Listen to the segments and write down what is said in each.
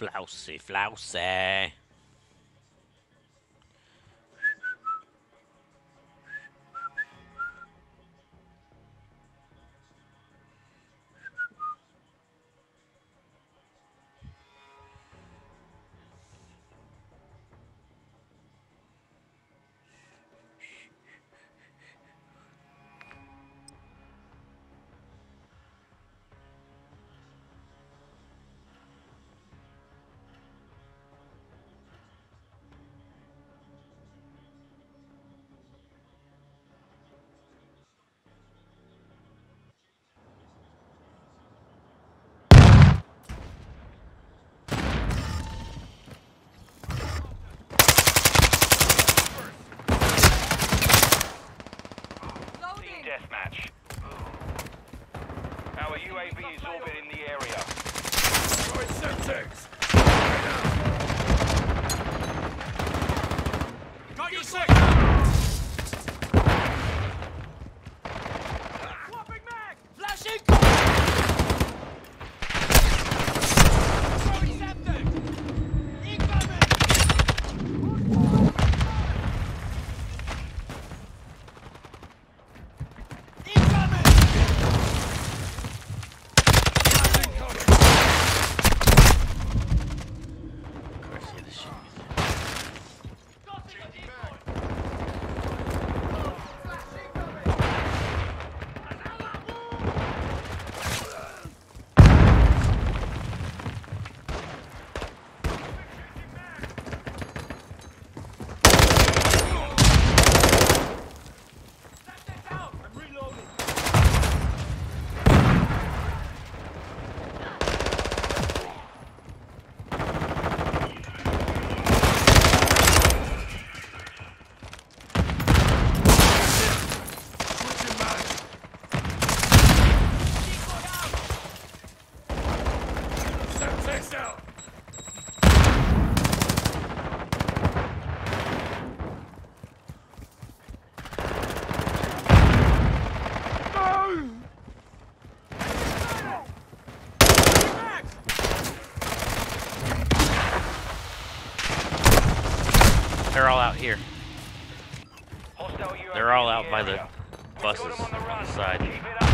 Flousy, flousy. they're all out here. They're all out by the buses the side.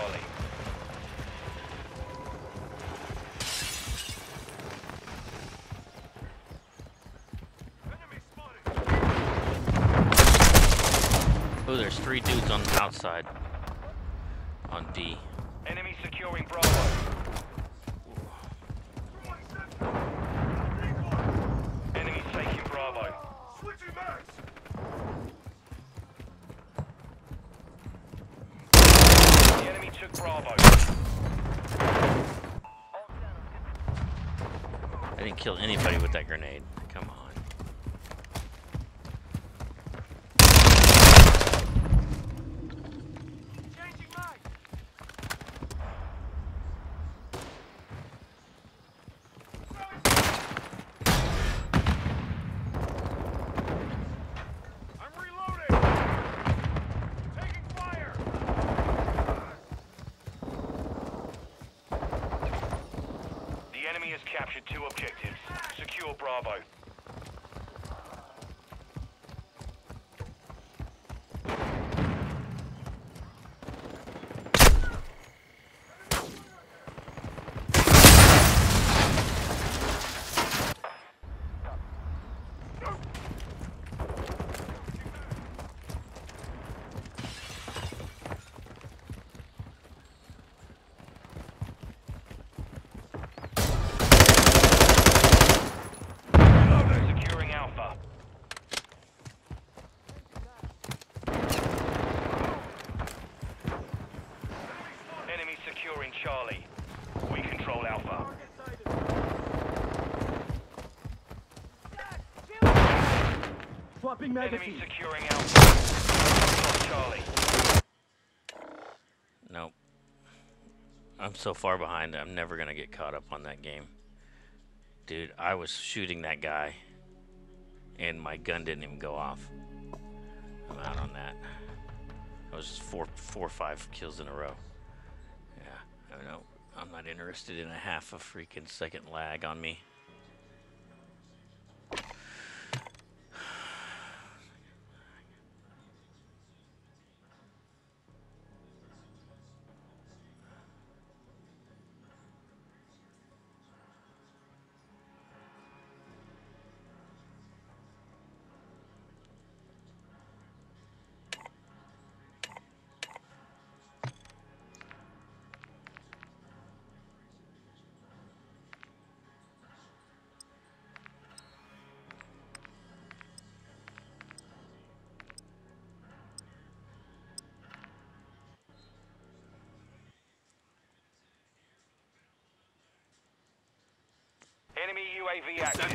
Charlie. Oh, there's three dudes on the outside. On D. Enemy securing Bravo. Enemy taking Bravo. Switching mags! The enemy took I didn't kill anybody with that grenade. Captured two objectives. Secure Bravo. Securing Alpha. Enemy securing Charlie. We control Alpha. Swapping Enemy securing Alpha. Charlie. Nope. I'm so far behind, I'm never gonna get caught up on that game. Dude, I was shooting that guy, and my gun didn't even go off. I'm out on that. I was just four, four or five kills in a row. Yeah, I know. I'm not interested in a half a freaking second lag on me. Enemy UAV active.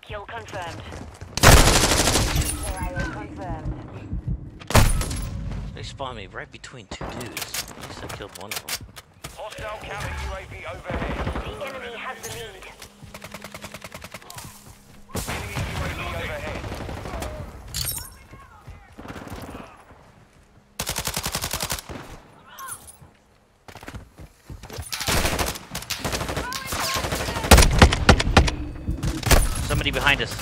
Kill confirmed. Scenario confirmed. They spawned me right between two dudes. At least I killed one of them. Hostile counter UAV overhead. The enemy has the lead. Enemy UAV overhead. Somebody behind us.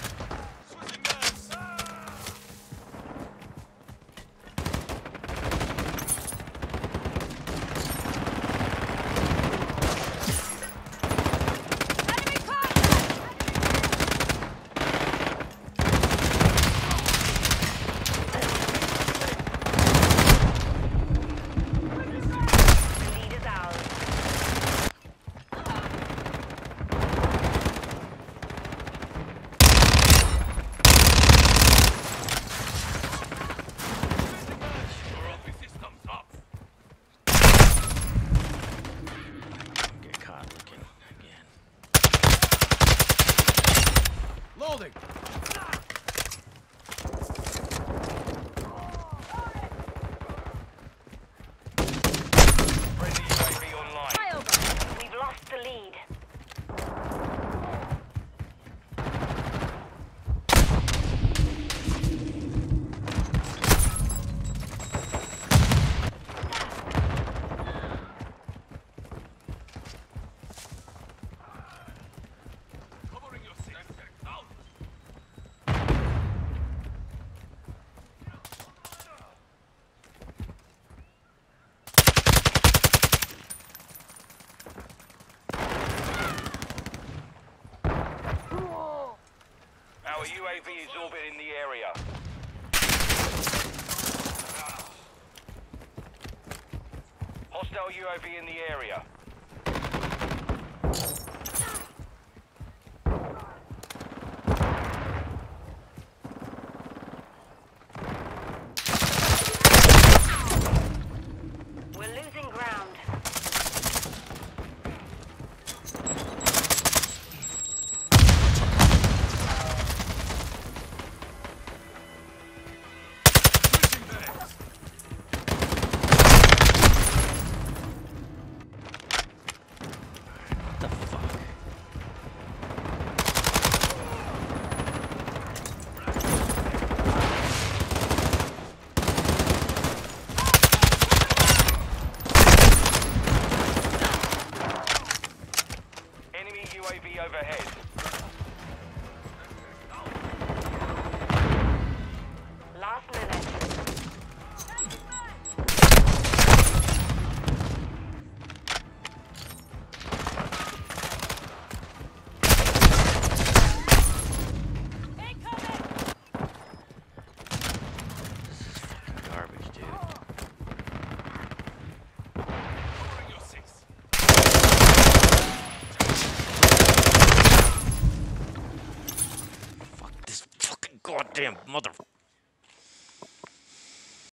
Hostile UAV in the area. Goddamn mother